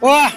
와!